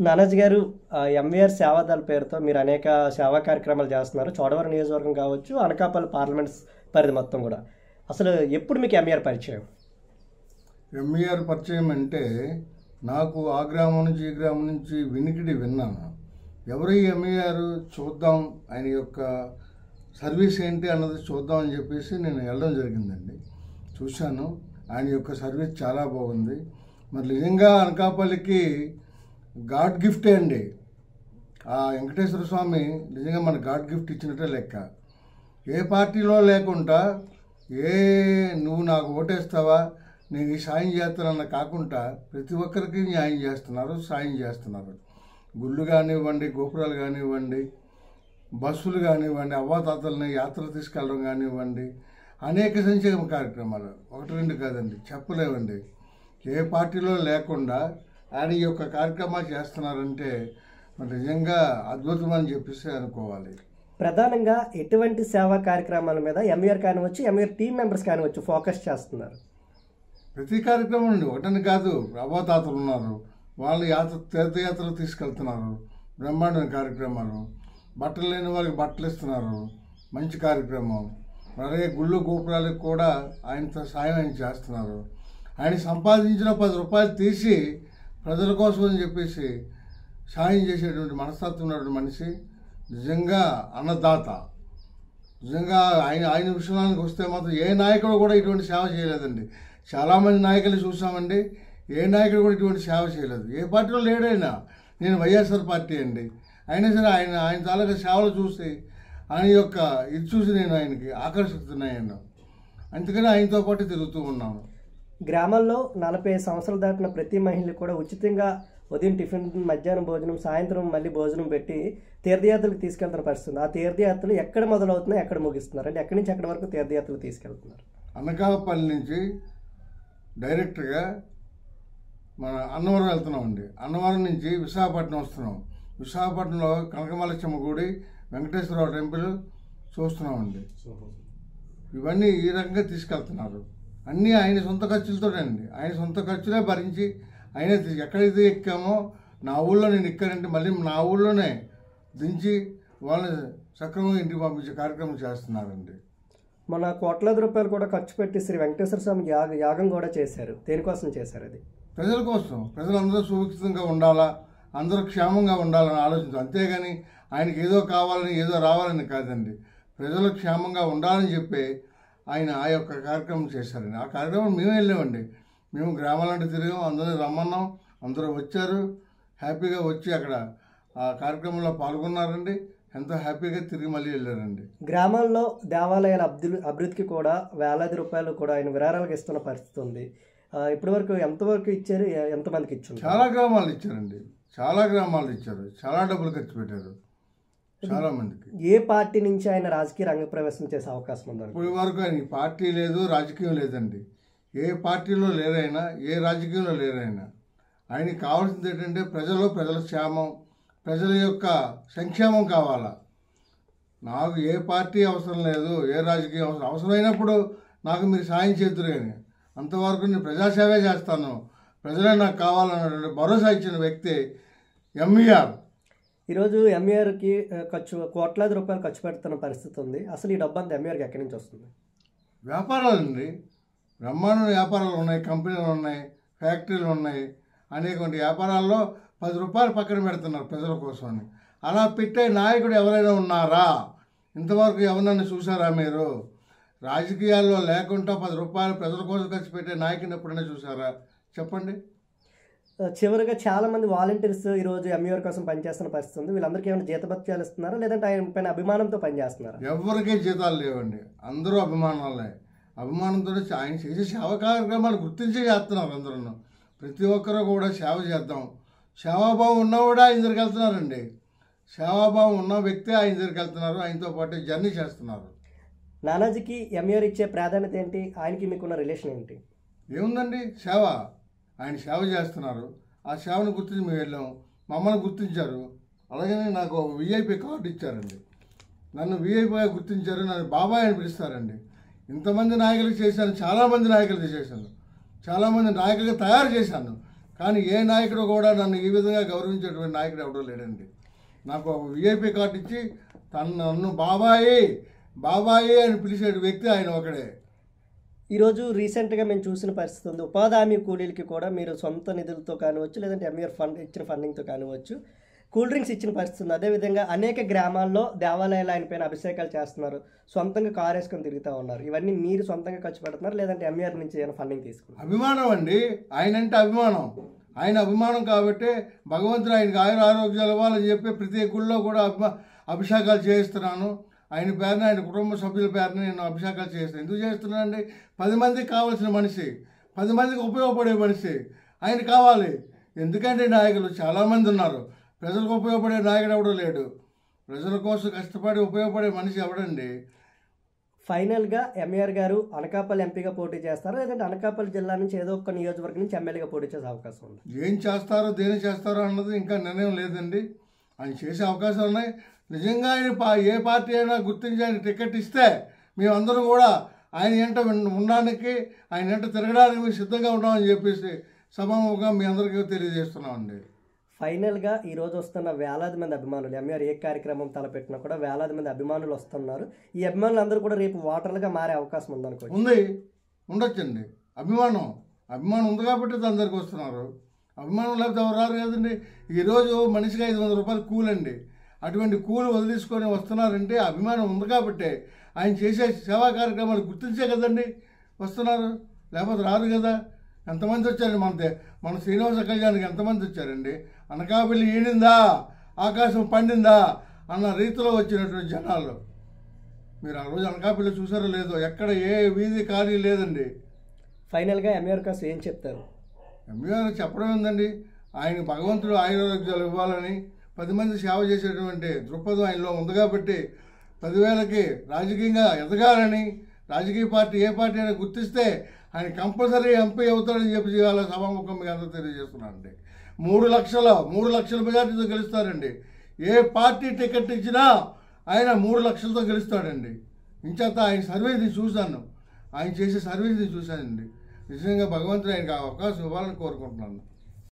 నానాజీ గారు ఎంవీఆర్ సేవాదళ పేరుతో మీరు అనేక సేవా కార్యక్రమాలు చేస్తున్నారు. చోడవరం నియోజకవర్గం కావచ్చు అనకాపల్లి పార్లమెంట్ పరిధి మొత్తం కూడా. అసలు ఎప్పుడు మీకు ఎంవీఆర్ పరిచయం? ఎంఈఆర్ పరిచయం అంటే నాకు ఆ గ్రామం నుంచి ఈ గ్రామం నుంచి వినికిడి విన్నాను. ఎవరు ఈ ఎంఈఆర్ చూద్దాం ఆయన యొక్క సర్వీస్ ఏంటి అన్నది చూద్దాం అని చెప్పేసి నేను వెళ్ళడం జరిగిందండి. చూశాను. ఆయన యొక్క సర్వీస్ చాలా బాగుంది. మరి నిజంగా అనకాపల్లికి గాడ్ గిఫ్టే అండి. ఆ వెంకటేశ్వర స్వామి నిజంగా మన గాడ్ గిఫ్ట్ ఇచ్చినట్టే లెక్క. ఏ పార్టీలో లేకుండా ఏ నువ్వు నాకు ఓటేస్తావా నేను ఈ సాయం చేస్తానన్న కాకుండా ప్రతి ఒక్కరికి న్యాయం చేస్తున్నారు సాయం చేస్తున్నారు. గుళ్ళు కానివ్వండి గోపురాలు కానివ్వండి బస్సులు కానివ్వండి అవ్వాతాతల్ని యాత్ర తీసుకెళ్ళడం కానివ్వండి అనేక సంక్షేమ కార్యక్రమాలు. ఒకటి రెండు కాదండి చెప్పలేవండి ఏ పార్టీలో లేకుండా ఆయన ఈ యొక్క కార్యక్రమాలు చేస్తున్నారంటే మరి నిజంగా అద్భుతం అని చెప్పేసి అనుకోవాలి. ప్రధానంగా ఎటువంటి సేవా కార్యక్రమాల మీద ఎంవీఆర్ కానివచ్చు ఎంవీఆర్ టీం మెంబర్స్ కానివచ్చు ఫోకస్ చేస్తున్నారు. ప్రతి కార్యక్రమం అండి ఒకటని కాదు అవ్వతాతలు ఉన్నారు వాళ్ళు యాత్ర తీర్థయాత్రలు తీసుకెళ్తున్నారు బ్రహ్మాండమైన కార్యక్రమాలు బట్టలు లేని వాళ్ళకి బట్టలు ఇస్తున్నారు మంచి కార్యక్రమం. అలాగే గుళ్ళు గోపురాలకు కూడా ఆయనతో సాయం ఆయన చేస్తున్నారు. ఆయన సంపాదించిన పది రూపాయలు తీసి ప్రజల కోసం అని చెప్పేసి సాయం చేసేటువంటి మనస్తత్వం ఉన్నటువంటి మనిషి నిజంగా అన్నదాత. నిజంగా ఆయన ఆయన విషయానికి వస్తే మాత్రం ఏ నాయకుడు కూడా ఇటువంటి సేవ చేయలేదండి. చాలామంది నాయకులు చూసామండి. ఏ నాయకుడు కూడా ఇటువంటి సేవ చేయలేదు. ఏ పార్టీలో లేడైనా నేను వైఎస్ఆర్ పార్టీ అండి. అయినా సరే ఆయన ఆయన తాలూకా సేవలు చూసి ఆయన యొక్క ఇది చూసి నేను ఆయనకి ఆకర్షిస్తున్నాను అందుకని ఆయనతో పాటు తిరుగుతూ ఉన్నాను. గ్రామాల్లో నలభై ఐదు సంవత్సరాలు దాటిన ప్రతి మహిళ కూడా ఉచితంగా ఉదయం టిఫిన్ మధ్యాహ్నం భోజనం సాయంత్రం మళ్ళీ భోజనం పెట్టి తీర్థయాత్రలకు తీసుకెళ్తున్న పరిస్థితి ఉంది. ఆ తీర్థయాత్రలు ఎక్కడ మొదలవుతున్నాయి ఎక్కడ ముగిస్తున్నారు? అంటే ఎక్కడి నుంచి ఎక్కడి వరకు తీర్థయాత్రలు తీసుకెళ్తున్నారు? అనకాపల్లి నుంచి డైరెక్ట్గా మన అన్నవరం వెళ్తున్నామండి. అన్నవరం నుంచి విశాఖపట్నం వస్తున్నాం. విశాఖపట్నంలో కనకమలచ్చమ్మ గుడి వెంకటేశ్వరరావు టెంపుల్ చూస్తున్నామండి. ఇవన్నీ ఈ రకంగా తీసుకెళ్తున్నారు. అన్నీ ఆయన సొంత ఖర్చులతోనే అండి ఆయన సొంత ఖర్చులే భరించి ఆయన ఎక్కడైతే ఎక్కామో నా ఊళ్ళో నేను ఎక్కానంటే మళ్ళీ నా ఊళ్ళోనే దించి వాళ్ళని సక్రమంగా ఇంటికి పంపించే కార్యక్రమం చేస్తున్నారండి. మన కోట్లాది రూపాయలు కూడా ఖర్చు పెట్టి శ్రీ వెంకటేశ్వర స్వామి యాగ యాగం కూడా చేశారు. దేనికోసం చేశారు అది? ప్రజల కోసం. ప్రజలందరూ సురక్షితంగా ఉండాలా? అందరూ క్షేమంగా ఉండాలని ఆలోచించాం అంతేగాని ఆయనకి ఏదో కావాలని ఏదో రావాలని కాదండి. ప్రజలు క్షేమంగా ఉండాలని చెప్పి ఆయన ఆ యొక్క కార్యక్రమం చేశారండి ఆ కార్యక్రమం మేము వెళ్ళామండి. మేము గ్రామాలంటే తిరిగాం అందరినీ రమ్మన్నాం అందరూ వచ్చారు. హ్యాపీగా వచ్చి అక్కడ ఆ కార్యక్రమంలో పాల్గొన్నారండి. ఎంతో హ్యాపీగా తిరిగి మళ్ళీ వెళ్ళారండి. గ్రామాల్లో దేవాలయాల అభివృద్ధి అభివృద్ధికి కూడా వేలాది రూపాయలు కూడా ఆయన విరాళాలకు ఇస్తున్న పరిస్థితి ఉంది. ఇప్పటి వరకు ఎంతవరకు ఇచ్చారు? ఎంతమందికి ఇచ్చారు చాలా గ్రామాలు ఇచ్చారండి. చాలా గ్రామాలు ఇచ్చారు. చాలా డబ్బులు ఖర్చు పెట్టారు. చాలా మందికి ఏ పార్టీ నుంచి ఆయన రాజకీయ రంగ ప్రవేశం చేసే అవకాశం ఉందండి? ఇప్పటి వరకు ఆయనకి పార్టీ లేదు రాజకీయం లేదండి. ఏ పార్టీలో లేరైనా ఏ రాజకీయంలో లేరైనా ఆయనకి కావాల్సింది ఏంటంటే ప్రజలు ప్రజల క్షేమం ప్రజల యొక్క సంక్షేమం కావాలా? నాకు ఏ పార్టీ అవసరం లేదు ఏ రాజకీయం అవసరం అవసరమైనప్పుడు నాకు మీరు సాయం చేద్దరు కానీ అంతవరకు నేను ప్రజాసేవే చేస్తాను. ప్రజలే నాకు కావాలన్నటువంటి భరోసా ఇచ్చిన వ్యక్తి ఎంఈఆర్ ఈరోజు ఎంఏఆర్కి ఖర్చు కోట్లాది రూపాయలు ఖర్చు పెడుతున్న పరిస్థితి ఉంది. అసలు ఈ డబ్బు అంతా ఎక్కడి నుంచి వస్తుంది? వ్యాపారాలండి బ్రహ్మాండ వ్యాపారాలు ఉన్నాయి. కంపెనీలు ఉన్నాయి. ఫ్యాక్టరీలు ఉన్నాయి. అనేక వ్యాపారాల్లో పది రూపాయలు పక్కన పెడుతున్నారు ప్రజల కోసం అని. అలా పెట్టే నాయకుడు ఎవరైనా ఉన్నారా? ఇంతవరకు ఎవరినైనా చూసారా మీరు? రాజకీయాల్లో లేకుండా పది రూపాయలు ప్రజల కోసం ఖర్చు పెట్టే నాయకుని ఎప్పుడైనా చూసారా చెప్పండి. చివరిగా చాలా మంది వాలంటీర్స్ ఈరోజు ఎంఈఆర్ కోసం పనిచేస్తున్న పరిస్థితి ఉంది. వీళ్ళందరికీ ఏమైనా జీతభత్యాలు ఇస్తున్నారా? లేదంటే ఆయన పైన అభిమానంతో పనిచేస్తున్నారా? ఎవరికీ జీతాలు లేవండి. అందరూ అభిమానాలే. అభిమానంతో ఆయన చేసే సేవ కార్యక్రమాలు గుర్తించి చేస్తున్నారు అందరూ ప్రతి ఒక్కరూ కూడా సేవ చేద్దాం. సేవాభావం ఉన్నా కూడా ఆయన దగ్గరికి వెళ్తున్నారండి. సేవాభావం ఉన్న వ్యక్తి ఆయన దగ్గరికి వెళ్తున్నారు. ఆయనతో పాటు జర్నీ చేస్తున్నారు. నానాజీకి ఎంఈఆర్ ఇచ్చే ప్రాధాన్యత ఏంటి? ఆయనకి మీకున్న రిలేషన్ ఏంటి? ఏముందండి? సేవ. ఆయన సేవ చేస్తున్నారు. ఆ సేవను గుర్తించి మేము వెళ్ళాం. మమ్మల్ని గుర్తించారు. అలాగనే నాకు విఐపి కార్డు ఇచ్చారండి. నన్ను వీఐపీగా గుర్తించారు. నన్ను బాబాయ్ అని పిలుస్తారండి. ఇంతమంది నాయకులు చేశాను. చాలామంది నాయకులు చేశాను. చాలామంది నాయకులుగా తయారు చేశాను. కానీ ఏ నాయకుడు కూడా నన్ను ఈ విధంగా గౌరవించేటువంటి నాయకుడు ఎవడో లేడండి. నాకు ఒక విఐపి కార్డు ఇచ్చి తను నన్ను బాబాయి బాబాయి అని పిలిచే వ్యక్తి ఆయన ఒకడే. ఈరోజు రీసెంట్గా మేము చూసిన పరిస్థితి ఉంది. ఉపాధి హామీ కూలీలకి కూడా మీరు సొంత నిధులతో కానివచ్చు లేదంటే ఎంఈఆర్ ఫండ్ ఇచ్చిన ఫండింగ్తో కానివచ్చు కూల్ డ్రింక్స్ ఇచ్చిన పరిస్థితి ఉంది. అదేవిధంగా అనేక గ్రామాల్లో దేవాలయాలు ఆయన పైన అభిషేకాలు చేస్తున్నారు. సొంతంగా కారు వేసుకొని తిరుగుతూ ఉన్నారు. ఇవన్నీ మీరు సొంతంగా ఖర్చు పెడుతున్నారు లేదంటే ఎంఈఆర్ నుంచి ఏమైనా ఫండింగ్ తీసుకున్నారు? అభిమానం అండి. ఆయన అంటే అభిమానం. ఆయన అభిమానం కాబట్టి భగవంతుడు ఆయనకి ఆయుర ఆరోగ్యాలు ఇవ్వాలని చెప్పి ప్రతి గుళ్ళో కూడా అభిమా అభిషేకాలు చేయిస్తున్నాను. ఆయన పేరున ఆయన కుటుంబ సభ్యుల పేరున నేను అభిషేకాలు చేస్తాను. ఎందుకు చేస్తున్నానండి పది మందికి కావాల్సిన మనిషి పది మందికి ఉపయోగపడే మనిషి ఆయన కావాలి. ఎందుకంటే నాయకులు చాలామంది ఉన్నారు. ప్రజలకు ఉపయోగపడే నాయకుడు ఎవడో లేడు. ప్రజల కోసం కష్టపడి ఉపయోగపడే మనిషి ఎవడండి? ఫైనల్గా ఎంఈఆర్ గారు అనకాపల్లి ఎంపీగా పోటీ చేస్తారా? లేదంటే అనకాపల్లి జిల్లా నుంచి ఏదో ఒక నియోజకవర్గం నుంచి ఎమ్మెల్యేగా పోటీ చేసే అవకాశం ఉంది? ఏం చేస్తారో దేని చేస్తారో అన్నది ఇంకా నిర్ణయం లేదండి. ఆయన చేసే అవకాశాలు ఉన్నాయి. నిజంగా ఆయన ఏ పార్టీ అయినా గుర్తించి ఆయన టికెట్ ఇస్తే మేమందరం కూడా ఆయన ఎంట ఉండడానికి ఆయన ఎంట తిరగడానికి మేము సిద్ధంగా ఉన్నామని చెప్పేసి సభాముఖంగా మీ అందరికీ తెలియజేస్తున్నామండి. ఫైనల్గా ఈ రోజు వస్తున్న వేలాది మంది అభిమానులు ఎంఆర్ ఏ కార్యక్రమం తలపెట్టినా కూడా వేలాది మంది అభిమానులు వస్తున్నారు. ఈ అభిమానులు అందరూ కూడా రేపు ఓటర్లుగా మారే అవకాశం ఉందనుకోవచ్చు ఉంది. ఉండొచ్చండి. అభిమానం. అభిమానం ఉంది కాబట్టి అందరికి వస్తున్నారు. అభిమానం లేకపోతే ఎవరు రారు కదండి? ఈరోజు మనిషికి ఐదు వందల రూపాయలు కూలండి. అటువంటి కూలు వదిలేసుకొని వస్తున్నారంటే అభిమానం ఉంది కాబట్టి ఆయన చేసే సేవా కార్యక్రమాలు గుర్తించే కదండి వస్తున్నారు. లేకపోతే రారు కదా. ఎంతమంది వచ్చారండి? మన మన శ్రీనివాస కళ్యాణ్కి ఎంతమంది వచ్చారండి? అనకాపల్లి ఈనిందా? ఆకాశం పండిందా? అన్న రీతిలో వచ్చినటువంటి జనాలు. మీరు ఆ రోజు అనకాపల్లి చూసారో లేదో ఎక్కడ ఏ వీధి ఖాళీ లేదండి. ఫైనల్గా ఎంఆర్ కాసు ఏం చెప్తారు? ఎంఈఆర్ చెప్పడం ఏందండి? ఆయన భగవంతుడు ఆయురారోగ్యాలు ఇవ్వాలని పది మంది సేవ చేసేటువంటి దృక్పథం ఆయనలో ఉంది కాబట్టి పదివేలకి రాజకీయంగా ఎదగాలని రాజకీయ పార్టీ ఏ పార్టీ అయినా గుర్తిస్తే ఆయన కంపల్సరీ ఎంపీ అవుతాడని చెప్పి ఇవాళ సభాముఖం మీకు అందరూ తెలియజేస్తున్నానండి మూడు లక్షల మూడు లక్షల మెజార్టీతో గెలుస్తారండి. ఏ పార్టీ టికెట్ ఇచ్చినా ఆయన మూడు లక్షలతో గెలుస్తాడండి. ఇంచేత ఆయన సర్వీస్ని చూశాను. ఆయన చేసే సర్వీస్ని చూశానండి. నిజంగా భగవంతుడు ఆయనకు ఆ అవకాశం ఇవ్వాలని కోరుకుంటున్నాను.